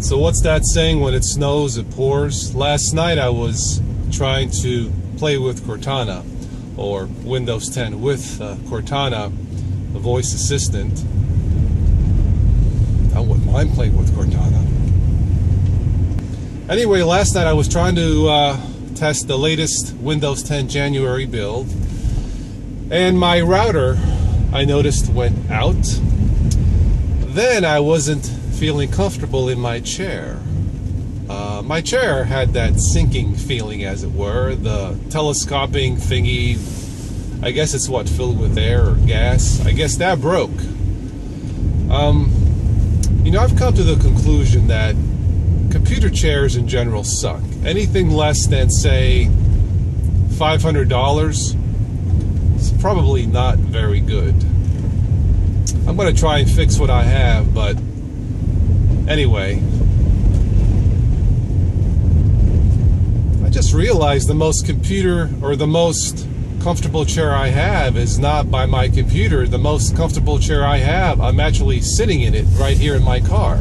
So what's that saying? When it snows, it pours. Last night I was trying to play with Cortana, or Windows 10 with uh, Cortana, the voice assistant. I wouldn't mind playing with Cortana. Anyway, last night I was trying to uh, test the latest Windows 10 January build, and my router I noticed went out. Then I wasn't feeling comfortable in my chair. Uh, my chair had that sinking feeling, as it were, the telescoping thingy. I guess it's what filled with air or gas. I guess that broke. Um, you know, I've come to the conclusion that computer chairs in general suck. Anything less than, say, $500 is probably not very good. I'm going to try and fix what I have, but Anyway, I just realized the most computer or the most comfortable chair I have is not by my computer. The most comfortable chair I have, I'm actually sitting in it right here in my car.